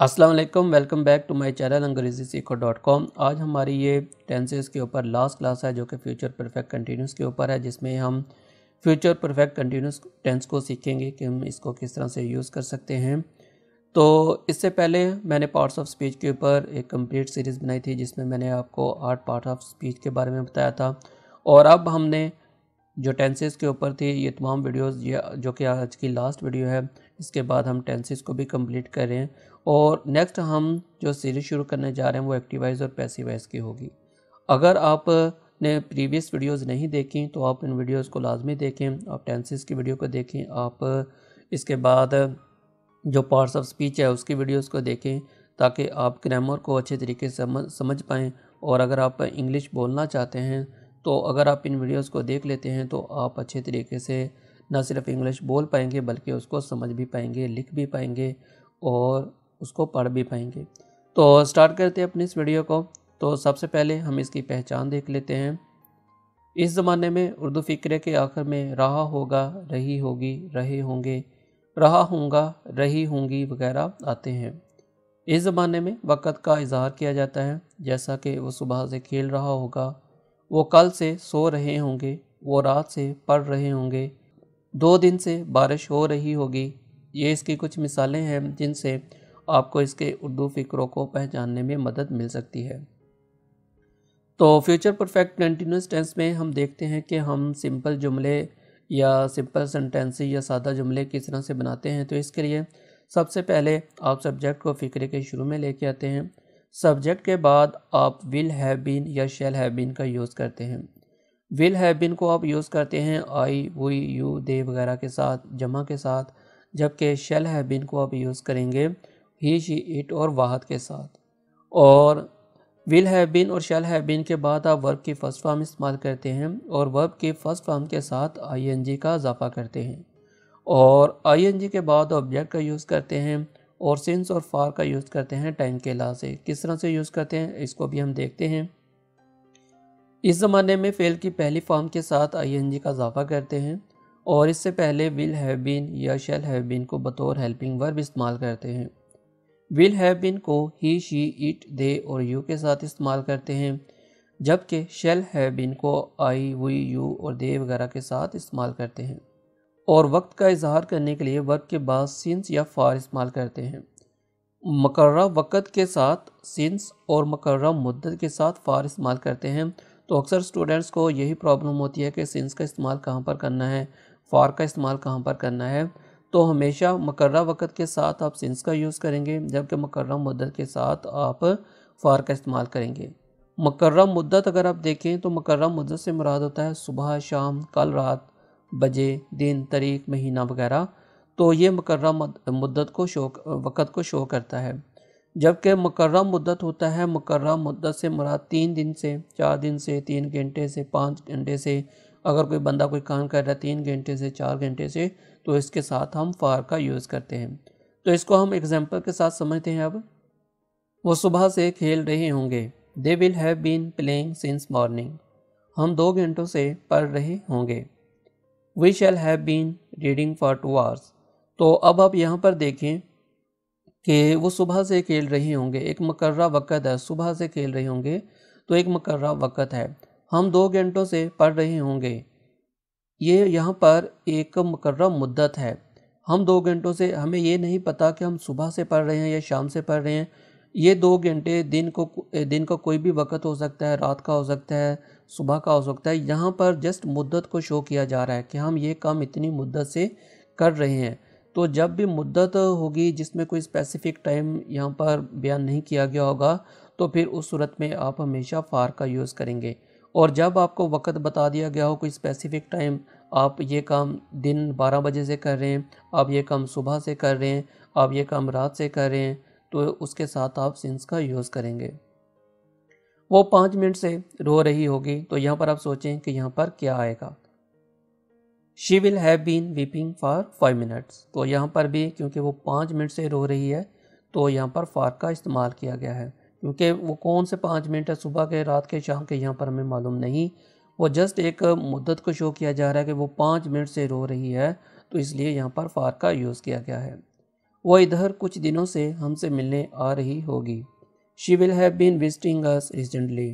अस्सलाम वालेकुम welcome back to my channel अंग्रेज़ी सीखो डॉट कॉम। आज हमारी ये टेंसेस के ऊपर लास्ट क्लास है, जो कि फ्यूचर परफेक्ट कंटिन्यूस के ऊपर है, जिसमें हम फ्यूचर परफेक्ट कंटिन्यूस टेंस को सीखेंगे कि हम इसको किस तरह से यूज़ कर सकते हैं। तो इससे पहले मैंने पार्ट्स ऑफ़ स्पीच के ऊपर एक कंप्लीट सीरीज़ बनाई थी, जिसमें मैंने आपको आठ पार्ट ऑफ़ स्पीच के बारे में बताया था। और अब हमने जो टेंसेस के ऊपर थी, ये तमाम वीडियोस ये जो कि आज की लास्ट वीडियो है, इसके बाद हम टेंसेस को भी कंप्लीट कर और नेक्स्ट हम जो सीरीज़ शुरू करने जा रहे हैं, वो एक्टिवाइज और पैसिवाइज की होगी। अगर आप ने प्रीवियस वीडियोस नहीं देखी तो आप इन वीडियोस को लाजमी देखें, आप टेंसेस की वीडियो को देखें, आप इसके बाद जो पार्ट्स ऑफ़ स्पीच है, उसकी वीडियोस को देखें, ताकि आप ग्रामर को अच्छे तरीके से समझ समझ पाएँ और अगर आप इंग्लिश बोलना चाहते हैं तो अगर आप इन वीडियोस को देख लेते हैं तो आप अच्छे तरीके से ना सिर्फ़ इंग्लिश बोल पाएँगे, बल्कि उसको समझ भी पाएँगे, लिख भी पाएँगे और उसको पढ़ भी पाएँगे। तो स्टार्ट करते हैं अपनी इस वीडियो को। तो सबसे पहले हम इसकी पहचान देख लेते हैं। इस ज़माने में उर्दू फ़िक्रे के आखिर में रहा होगा, रही होगी, रहे होंगे, रहा होंगा रही होंगी वगैरह आते हैं। इस ज़माने में वक़्त का इजहार किया जाता है। जैसा कि वो सुबह से खेल रहा होगा वो कल से सो रहे होंगे, वो रात से पढ़ रहे होंगे। दो दिन से बारिश हो रही होगी। ये इसकी कुछ मिसालें हैं जिनसे आपको इसके उर्दू फ़िक्रों को पहचानने में मदद मिल सकती है। तो फ्यूचर परफेक्ट कंटिन्यूस टेंस में हम देखते हैं कि हम सिंपल जुमले या सिंपल सेंटेंस या सादा जुमले किस तरह से बनाते हैं। तो इसके लिए सबसे पहले आप सब्जेक्ट को फ़िक्रे के शुरू में लेके आते हैं। सब्जेक्ट के बाद आप विल हैव बीन या शेल हैव बीन का यूज़ करते हैं। विल हैव बीन को आप यूज़ करते हैं आई वी यू दे वगैरह के साथ, जमा के साथ, जबकि शेल हैव बीन को आप यूज़ करेंगे ही शी इट और वाहद के साथ। और विल हैव बीन और शेल हैव बीन के बाद आप वर्ब की फ़र्स्ट फॉर्म इस्तेमाल करते हैं और वर्ब की फ़र्स्ट फॉर्म के साथ आई एन जी का इजाफा करते हैं। और आई एन जी के बाद ऑब्जेक्ट का यूज़ करते हैं और सिंस और फार का यूज़ करते हैं टाइम के ला से। किस तरह से यूज़ करते हैं, इसको भी हम देखते हैं। इस ज़माने में फ़ेल की पहली फॉर्म के साथ आईएनजी का इजाफा करते हैं और इससे पहले विल हैव बीन या शेल हैव बीन को बतौर हेल्पिंग वर्ब इस्तेमाल करते हैं। विल हैव बीन को ही शी इट दे और यू के साथ इस्तेमाल करते हैं, जबकि शेल हैव बीन को आई वी यू और दे वगैरह के साथ इस्तेमाल करते हैं। और वक्त का इजहार करने के लिए वर्क के बाद सिंस या फार इस्तेमाल करते हैं। मकर्रा वक़्त के साथ सिंस और मकर्रा मुद्दत के साथ फार इस्तेमाल करते हैं। तो अक्सर स्टूडेंट्स को यही प्रॉब्लम होती है कि सिंस का इस्तेमाल कहाँ पर करना है, फार का इस्तेमाल कहाँ पर करना है। तो हमेशा मकर्रा वक़्त के साथ आप सिंस का यूज़ करेंगे, जबकि मकर्रा मुद्दत के साथ आप फार का इस्तेमाल करेंगे। मकर्रा मुद्दत अगर आप देखें तो मकर्रा मुद्दत से मुराद होता है सुबह, शाम, कल रात। बजे, दिन, तारीख, महीना वगैरह। तो ये मकर्रा मुद्दत को शो, वक़्त को शो करता है। जबकि मकर्रा मुद्दत होता है मकर्रा मुद्दत से मुराद तीन दिन से, चार दिन से, तीन घंटे से, पाँच घंटे से। अगर कोई बंदा कोई काम कर रहा है तीन घंटे से, चार घंटे से तो इसके साथ हम फार का यूज़ करते हैं। तो इसको हम एग्ज़ाम्पल के साथ समझते हैं अब। वो सुबह से खेल रहे होंगे। They will have been playing since morning. हम दो घंटों से पढ़ रहे होंगे। We shall have been reading for two hours तो अब आप यहाँ पर देखें कि वो सुबह से खेल रहे होंगे। एक मकर्रा वक़्त है, सुबह से खेल रहे होंगे तो एक मकर्रा वक़्त है। हम दो घंटों से पढ़ रहे होंगे। ये यहाँ पर एक मकर्रा मुद्दत है। हम दो घंटों से, हमें ये नहीं पता कि हम सुबह से पढ़ रहे हैं या शाम से पढ़ रहे हैं। ये दो घंटे दिन को, दिन का को कोई भी वक्त हो सकता है, रात का हो सकता है, सुबह का हो सकता है। यहाँ पर जस्ट मुद्दत को शो किया जा रहा है कि हम ये काम इतनी मुद्दत से कर रहे हैं। तो जब भी मुद्दत होगी, जिसमें कोई स्पेसिफिक टाइम यहाँ पर बयान नहीं किया गया होगा तो फिर उस सूरत में आप हमेशा फ़ार का यूज़ करेंगे। और जब आपको वक्त बता दिया गया हो, कोई स्पेसिफिक टाइम आप ये काम दिन 12 बजे से कर रहे हैं, आप ये काम सुबह से कर रहे हैं, आप ये काम रात से कर रहे हैं तो उसके साथ आप सिंस का यूज़ करेंगे। वो पाँच मिनट से रो रही होगी तो यहाँ पर आप सोचें कि यहाँ पर क्या आएगा। She will have been weeping for five minutes तो यहाँ पर भी, क्योंकि वो पाँच मिनट से रो रही है तो यहाँ पर फार का इस्तेमाल किया गया है। क्योंकि वो कौन से पाँच मिनट है, सुबह के, रात के, शाम के, यहाँ पर हमें मालूम नहीं। वो जस्ट एक मुद्दत को शो किया जा रहा है कि वो पाँच मिनट से रो रही है तो इसलिए यहाँ पर फार का यूज़ किया गया है। वो इधर कुछ दिनों से हमसे मिलने आ रही होगी। She will have been visiting us recently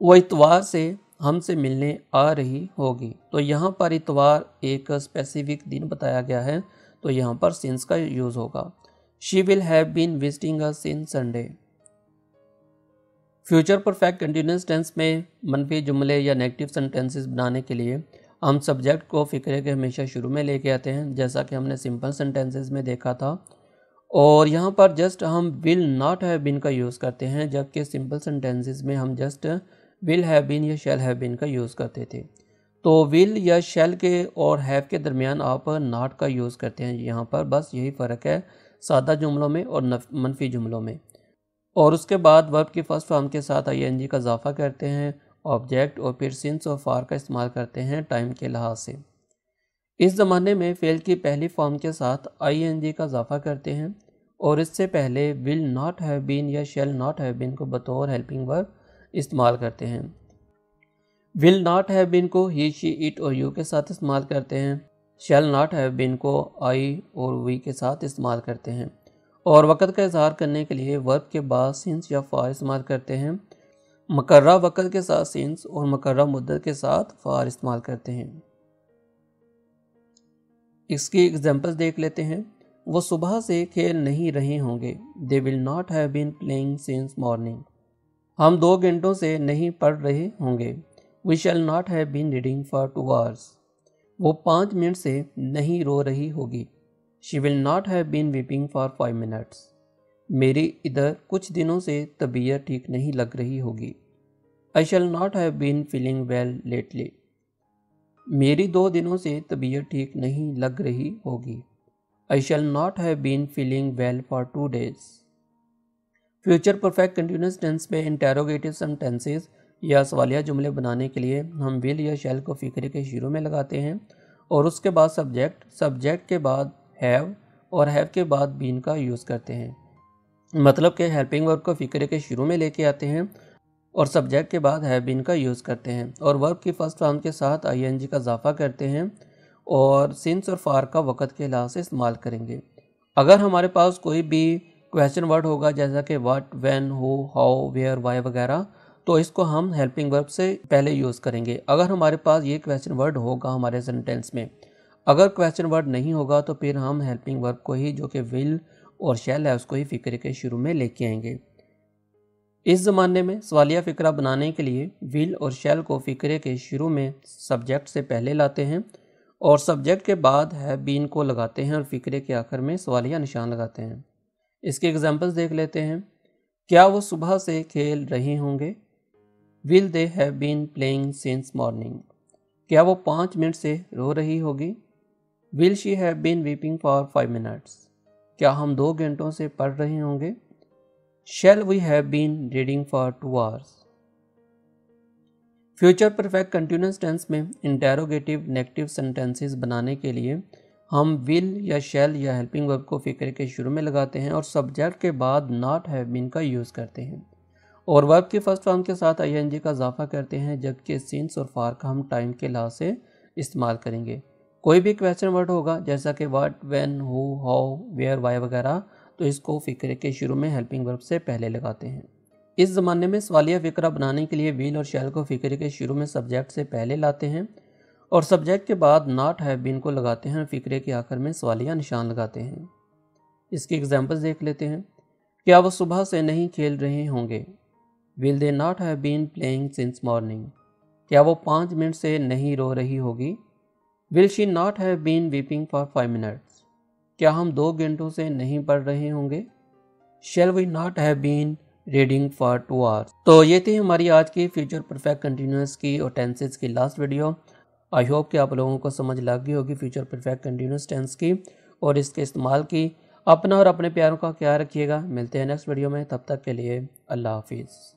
वो इतवार से हमसे मिलने आ रही होगी। तो यहाँ पर इतवार एक स्पेसिफिक दिन बताया गया है। तो यहाँ पर सिंस का यूज़ होगा। She will have been visiting us in Sunday future perfect continuous tense में मनफी जुमले या नेगेटिव सेंटेंसेस बनाने के लिए हम सब्जेक्ट को फ़िक्रे के हमेशा शुरू में लेके आते हैं, जैसा कि हमने सिंपल सेंटेंसेस में देखा था। और यहाँ पर जस्ट हम विल नॉट हैव बिन का यूज़ करते हैं, जबकि सिंपल सेंटेंसेस में हम जस्ट विल हैव बिन या शेल हैव बिन का यूज़ करते थे। तो विल या शेल के और हैव के दरमियान आप नाट का यूज़ करते हैं। यहाँ पर बस यही फ़र्क है, सादा जुमलों में और मनफी जुमलों में। और उसके बाद वर्ब की फ़र्स्ट फॉर्म के साथ आई एन जी का इजाफा करते हैं। ऑब्जेक्ट और फिर सिंस और फार का इस्तेमाल करते हैं टाइम के लिहाज से। इस ज़माने में फेल की पहली फॉर्म के साथ आईएनजी का इजाफा करते हैं और इससे पहले विल नॉट हैव बीन या शेल नॉट हैव बीन को बतौर हेल्पिंग वर्ब इस्तेमाल करते हैं। विल नॉट हैव बीन को ही शी इट और यू के साथ इस्तेमाल करते हैं। शेल नॉट हैव बीन को आई और वी के साथ इस्तेमाल करते हैं। और वक़्त का इजहार करने के लिए वर्ब के बाद सिंस या फार इस्तेमाल करते हैं। मकर्रा वक़्त के साथ सिंस और मकर्रा मुद्दत के साथ फार इस्तेमाल करते हैं। इसकी एग्जांपल्स देख लेते हैं। वो सुबह से खेल नहीं रहे होंगे। They will not have been playing since morning हम दो घंटों से नहीं पढ़ रहे होंगे। We shall not have been reading for two hours वो पाँच मिनट से नहीं रो रही होगी। She will not have been weeping for five minutes मेरी इधर कुछ दिनों से तबीयत ठीक नहीं लग रही होगी। I shall not have been feeling well lately मेरी दो दिनों से तबीयत ठीक नहीं लग रही होगी। I shall not have been feeling well for two days future perfect continuous tense में इंटेरोगेटिव सेंटेंसेस या सवालिया जुमले बनाने के लिए हम विल या शेल को फिक्रे के शुरू में लगाते हैं और उसके बाद सब्जेक्ट सब्जेक्ट के बाद हैव और हैव के बाद बीन का यूज़ करते हैं। मतलब कि हेल्पिंग वर्ब को फ़िक्रे के शुरू में लेके आते हैं और सब्जेक्ट के बाद हैव बीन का यूज़ करते हैं और वर्ब की फ़र्स्ट फॉर्म के साथ आई एन जी का इजाफा करते हैं और सिंस और फार का वक़्त के लिहाज से इस्तेमाल करेंगे। अगर हमारे पास कोई भी क्वेश्चन वर्ड होगा, जैसा कि what when who how where why वगैरह तो इसको हम हेल्पिंग वर्ब से पहले यूज़ करेंगे। अगर हमारे पास ये क्वेश्चन वर्ड होगा हमारे सेंटेंस में, अगर क्वेश्चन वर्ड नहीं होगा तो फिर हम हेल्पिंग वर्ब को ही, जो कि विल और शेल है, उसको ही फ़िक्र के शुरू में लेके आएँगे। इस ज़माने में सवालिया फ़िक्रा बनाने के लिए विल और शेल को फ़िक्रे के शुरू में सब्जेक्ट से पहले लाते हैं और सब्जेक्ट के बाद है बीन को लगाते हैं और फ़िक्रे के आखिर में सवालिया निशान लगाते हैं। इसके एग्जांपल्स देख लेते हैं। क्या वो सुबह से खेल रहे होंगे? Will they have been playing since morning. क्या वो पाँच मिनट से रो रही होगी? Will she have been weeping for five minutes. क्या हम दो घंटों से पढ़ रहे होंगे? Shall we have been reading for two hours future perfect continuous tense में इंटेरोगेटिव नेगेटिव सेंटेंसेस बनाने के लिए हम विल या शेल या हेल्पिंग वर्ब को फ़िक्र के शुरू में लगाते हैं और सब्जेक्ट के बाद नॉट हैव बीन का यूज़ करते हैं। और वर्ब की फ़र्स्ट फॉर्म के साथ आई का इजाफा करते हैं, जबकि सिंस और फार का हम टाइम के लिहाज से इस्तेमाल करेंगे। कोई भी क्वेश्चन वर्ड होगा, जैसा कि what when who how where why वगैरह तो इसको फ़िक्र के शुरू में हेल्पिंग वर्ब से पहले लगाते हैं। इस ज़माने में सवालिया फ़िक्रा बनाने के लिए व्हील और शैल को फ़िक्र के शुरू में सब्जेक्ट से पहले लाते हैं और सब्जेक्ट के बाद नाट हैव बीन को लगाते हैं और फ़िक्रे के आखिर में सवालिया निशान लगाते हैं। इसकी एग्जाम्पल्स देख लेते हैं। क्या वो सुबह से नहीं खेल रहे होंगे? Will they not have been playing since morning क्या वो पाँच मिनट से नहीं रो रही होगी? Will she not have been weeping for five minutes क्या हम दो घंटों से नहीं पढ़ रहे होंगे? Shall we not have been reading for two hours तो ये थी हमारी आज की फ्यूचर परफेक्ट कंटिन्यूस की और टेंसेज की लास्ट वीडियो आई होप कि आप लोगों को समझ लग गई होगी फ्यूचर परफेक्ट कंटिन्यूस टेंस की और इसके इस्तेमाल की। अपना और अपने प्यारों का ख्याल रखिएगा। मिलते हैं नेक्स्ट वीडियो में। तब तक के लिए अल्लाह हाफिज़।